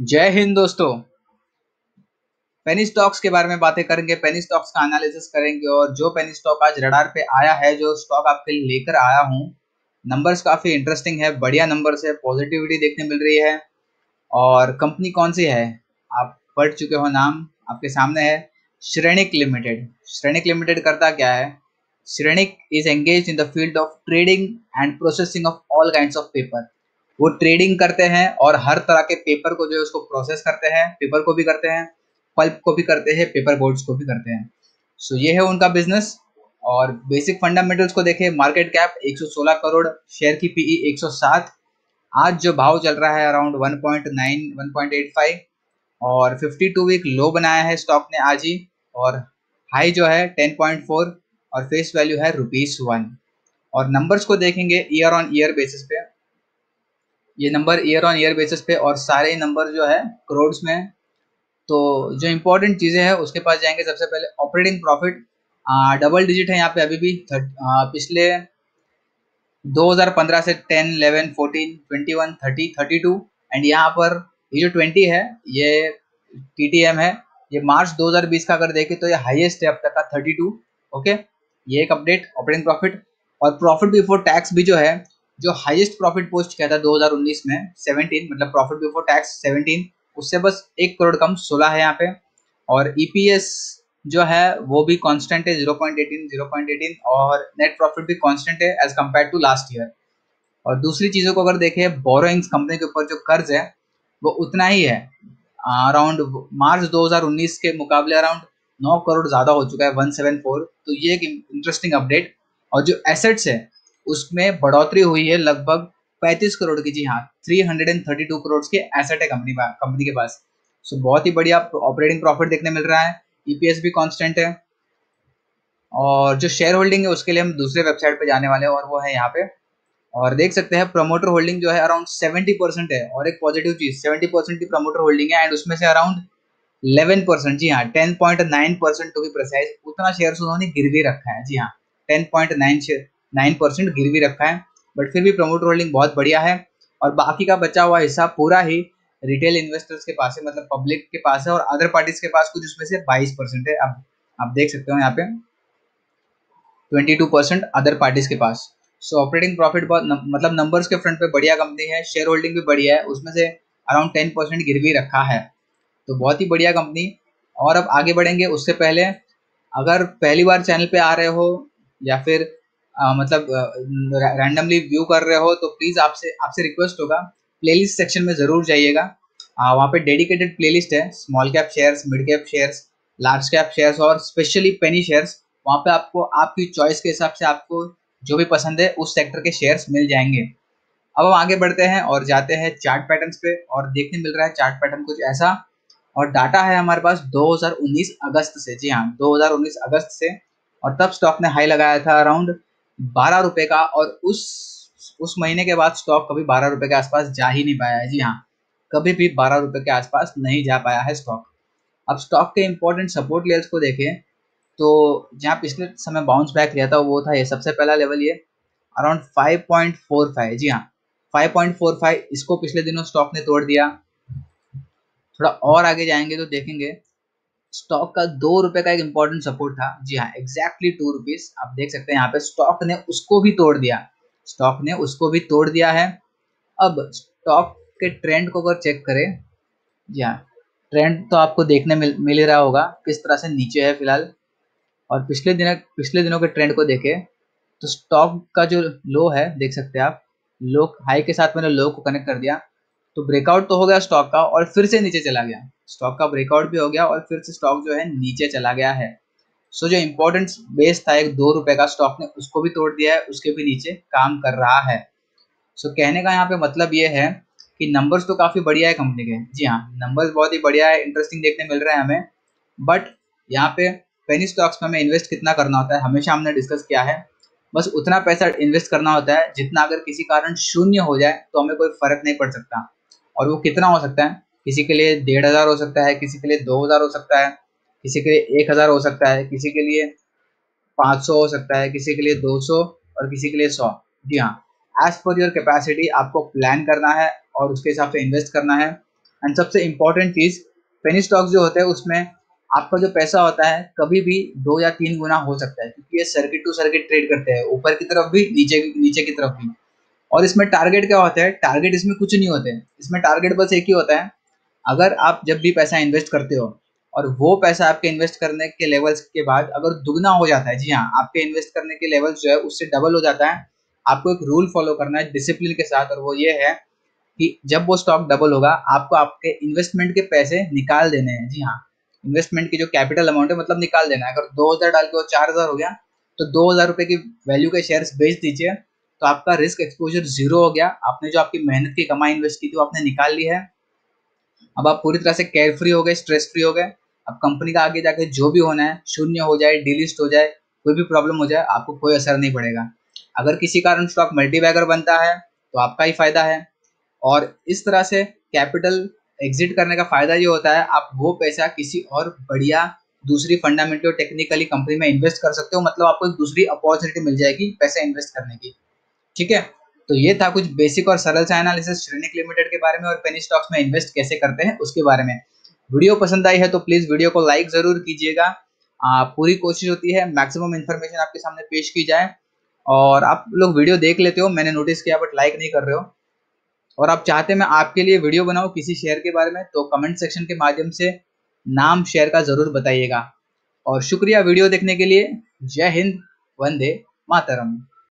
जय हिंद दोस्तों। Penny stocks के बारे में बातें करेंगे। पेनी स्टॉक्स का एनालिसिस करेंगे और जो पेनी स्टॉक आज रडार पे आया है, जो स्टॉक आपके लिए लेकर आया हूँ नंबर्स काफ़ी इंटरेस्टिंग है, बढ़िया नंबर्स है पॉजिटिविटी देखने मिल रही है। और कंपनी कौन सी है? आप पढ़ चुके हो नाम, आपके सामने है श्रेणिक लिमिटेड श्रेणिक लिमिटेड करता क्या है? Shrenik is engage in the field of trading and processing of all kind of paper वो ट्रेडिंग करते हैं और हर तरह के पेपर को जो है उसको प्रोसेस करते हैं पेपर को भी करते हैं पल्प को भी करते हैं पेपर बोर्ड्स को भी करते हैं। सो so, ये है उनका बिज़नेस और बेसिक फंडामेंटल्स को देखें मार्केट कैप 116 करोड़ शेयर की पीई 107 आज जो भाव चल रहा है अराउंड 1.9 1.85 और 52 वीक लो बनाया है स्टॉक ने आज ही और हाई जो है 10.4 और फेस वैल्यू है रुपीज़ वन और नंबर्स को देखेंगे ईयर ऑन ईयर बेसिस पे ये number year on year basis पे और सारे नंबर जो है करोड्स में तो जो इंपॉर्टेंट चीज़ें हैं उसके पास जाएँगे सबसे पहले ऑपरेटिंग प्रॉफिट डबल डिजिट है यहाँ पे अभी भी। आ, पिछले 2015 से 10, 11, 14, 21, 30, 32 एंड यहाँ पर ये जो 20 है ये टीटीएम है। ये मार्च 2020 का अगर देखें तो ये हाईएस्ट है अब तक का 32 ओके ये एक अपडेट ऑपरेटिंग प्रॉफिट और प्रॉफिट बिफोर टैक्स भी जो है जो हाईएस्ट प्रॉफिट पोस्ट किया था 2019 में 17 मतलब प्रॉफिट बिफोर टैक्स 17 उससे बस एक करोड़ कम 16 है यहाँ पे। और ईपीएस e जो है, वो भी कांस्टेंट है 0.18 0.18 और नेट प्रॉफिट भी कांस्टेंट है as compare to last year और दूसरी चीज़ों को अगर देखें बोरोइंग्स कंपनी के ऊपर जो कर्ज है, वो उतना ही है। अराउंड मार्च 2019 के मुकाबले अराउंड 9 करोड़ ज़्यादा हो चुका है 174 तो ये एक इंटरेस्टिंग अपडेट और जो एसेट्स है उसमें बढ़ोतरी हुई है लगभग 35 करोड़ की। जी हाँ 332 करोड़ के एसेट है कंपनी कंपनी के पास। सो so, बहुत ही बढ़िया ऑपरेटिंग प्रॉफिट देखने मिल रहा है। ईपीएस e भी कांस्टेंट है। और जो शेयर होल्डिंग है उसके लिए हम दूसरे वेबसाइट पे जाने वाले हैं और वो है यहाँ पे। और देख सकते हैं प्रमोटर होल्डिंग जो है अराउंड सेवेंटी परसेंट है। और एक पॉजिटिव चीज़ सेवेंटी परसेंट की प्रमोटर होल्डिंग है एंड उसमें से अराउंड इलेवन परसेंट जी हाँ ten point nine percent to be precise उतना शेयर उन्होंने गिरवी रखा है। जी हाँ ten point nine share nine percent गिरवी रखा है बट फिर भी प्रमोटर होल्डिंग बहुत बढ़िया है। और बाकी का बचा हुआ हिस्सा पूरा ही रिटेल इन्वेस्टर्स के पास है मतलब पब्लिक के पास है और अदर पार्टीज़ के पास कुछ उसमें से 22 परसेंट है। अब आप देख सकते हो यहाँ पे 22 परसेंट अदर पार्टीज़ के पास। सो ऑपरेटिंग प्रॉफिट बहुत न, मतलब नंबर्स के फ्रंट पे बढ़िया कंपनी है शेयर होल्डिंग भी बढ़िया है उसमें से अराउंड टेन परसेंट गिरवी रखा है। तो बहुत ही बढ़िया कंपनी और अब आगे बढ़ेंगे उससे पहले अगर पहली बार चैनल पे आ रहे हो या फिर मतलब रैंडमली व्यू कर रहे हो तो प्लीज़ आपसे आपसे रिक्वेस्ट होगा। प्लेलिस्ट सेक्शन में ज़रूर जाइएगा। वहाँ पे डेडिकेटेड प्लेलिस्ट है। Small cap shares mid cap shares large cap shares और स्पेशली पेनी शेयर्स वहाँ पे आपको, आपकी चॉइस के हिसाब से आपको जो भी पसंद है, उस सेक्टर के शेयर्स मिल जाएँगे। अब हम आगे बढ़ते हैं और जाते हैं चार्ट पैटर्न्स पे और देखने मिल रहा है चार्ट पैटर्न कुछ ऐसा। और डाटा है हमारे पास 2019 अगस्त से। जी हाँ 2019 अगस्त से। और तब स्टॉक ने हाई लगाया था अराउंड बारह रुपए का और उस उस महीने के बाद स्टॉक कभी बारह रुपए के आसपास जा ही नहीं पाया है। जी हाँ कभी भी बारह रुपए के आसपास नहीं जा पाया है स्टॉक अब स्टॉक के इंपॉर्टेंट सपोर्ट लेवल्स को देखें तो जहाँ पिछले समय बाउंस बैक लिया था, वो था ये सबसे पहला लेवल ये अराउंड 5.45 जी हाँ 5.45 इसको पिछले दिनों स्टॉक ने तोड़ दिया। थोड़ा और आगे जाएँगे तो देखेंगे। स्टॉक का दो रुपए का एक इंपॉर्टेंट सपोर्ट था। जी हाँ एग्जैक्टली टू रुपीज़ आप देख सकते हैं यहाँ पे स्टॉक ने उसको भी तोड़ दिया। स्टॉक ने उसको भी तोड़ दिया है। अब स्टॉक के ट्रेंड को अगर चेक करें, जी हाँ ट्रेंड तो आपको देखने मिल मिल रहा होगा किस तरह से नीचे है फ़िलहाल। और पिछले दिन, पिछले दिनों के ट्रेंड को देखें तो स्टॉक का जो लो है, देख सकते हैं आप लो हाई के साथ मैंने लो को कनेक्ट कर दिया। तो ब्रेकआउट तो हो गया स्टॉक का और फिर से नीचे चला गया। स्टॉक का ब्रेकआउट भी हो गया और फिर से स्टॉक जो है नीचे चला गया है। सो so, जो इंपॉर्टेंट बेस था एक दो रुपए का स्टॉक ने उसको भी तोड़ दिया है उसके भी नीचे काम कर रहा है। सो so, कहने का यहाँ पे मतलब ये है कि नंबर्स तो काफ़ी बढ़िया है कंपनी के। जी हाँ नंबर्स बहुत ही बढ़िया है इंटरेस्टिंग देखने मिल रहा है हमें। बट यहाँ पे पेनी स्टॉक्स में हमें इन्वेस्ट कितना करना होता है हमेशा हमने डिस्कस किया है। बस उतना पैसा इन्वेस्ट करना होता है जितना अगर किसी कारण शून्य हो जाए तो हमें कोई फ़र्क नहीं पड़ सकता। और वो कितना हो सकता है? किसी के लिए डेढ़ हज़ार हो सकता है, किसी के लिए दो हज़ार हो सकता है, किसी के लिए एक हज़ार हो सकता है, किसी के लिए पाँच सौ हो सकता है, किसी के लिए दो सौ और किसी के लिए सौ। जी हाँ एज पर योर कैपेसिटी आपको प्लान करना है और उसके हिसाब से इन्वेस्ट करना है। एंड सबसे इम्पोर्टेंट चीज़ पेनी स्टॉक जो होते हैं, उसमें आपका जो पैसा होता है, कभी भी दो या तीन गुना हो सकता है, क्योंकि ये सर्किट टू सर्किट ट्रेड करते हैं, ऊपर की तरफ़ भी, नीचे नीचे की तरफ़ भी। और इसमें टारगेट क्या होता है? टारगेट इसमें कुछ नहीं होते। इसमें टारगेट बस एक ही होता है अगर आप जब भी पैसा इन्वेस्ट करते हो और वो पैसा आपके इन्वेस्ट करने के लेवल्स के बाद अगर दुगना हो जाता है, जी हाँ आपके इन्वेस्ट करने के लेवल जो है उससे डबल हो जाता है। आपको एक रूल फॉलो करना है डिसिप्लिन के साथ और वो ये है कि जब वो स्टॉक डबल होगा, आपको आपके इन्वेस्टमेंट के पैसे निकाल देने हैं, जी हाँ। इन्वेस्टमेंट की जो कैपिटल अमाउंट है मतलब निकाल देना है। अगर दो हज़ार डाल के वो चार हज़ार हो गया तो दो हज़ार रुपए की वैल्यू के शेयर्स बेच दीजिए तो आपका रिस्क एक्सपोजर ज़ीरो हो गया। आपने जो आपकी मेहनत की, कमाई इन्वेस्ट की थी, वो आपने निकाल ली है। अब आप पूरी तरह से केयर फ्री हो गए स्ट्रेस फ्री हो गए। अब कंपनी का आगे जाके जो भी होना है, शून्य हो जाए डिलिस्ट हो जाए, कोई भी प्रॉब्लम हो जाए, आपको कोई असर नहीं पड़ेगा। अगर किसी कारण स्टॉक मल्टीबैगर बनता है तो आपका ही फ़ायदा है। और इस तरह से कैपिटल एग्जिट करने का फ़ायदा ये होता है, आप वो पैसा किसी और बढ़िया दूसरी फंडामेंटल टेक्निकली कंपनी में इन्वेस्ट कर सकते हो मतलब आपको एक दूसरी अपॉर्चुनिटी मिल जाएगी पैसा इन्वेस्ट करने की। ठीक है? तो ये था कुछ बेसिक और सरल सा एनालिसिस श्रेणिक लिमिटेड के बारे में और पेनी स्टॉक्स में इन्वेस्ट कैसे करते हैं उसके बारे में। वीडियो पसंद आई है तो प्लीज़ वीडियो को लाइक ज़रूर कीजिएगा। पूरी कोशिश होती है मैक्सिमम इन्फॉर्मेशन आपके सामने पेश की जाए। और आप लोग वीडियो देख लेते हो, मैंने नोटिस किया बट लाइक नहीं कर रहे हो। और आप चाहते मैं आपके लिए वीडियो बनाऊँ किसी शेयर के बारे में तो कमेंट सेक्शन के माध्यम से नाम शेयर का ज़रूर बताइएगा। और शुक्रिया वीडियो देखने के लिए। जय हिंद, वंदे मातरम।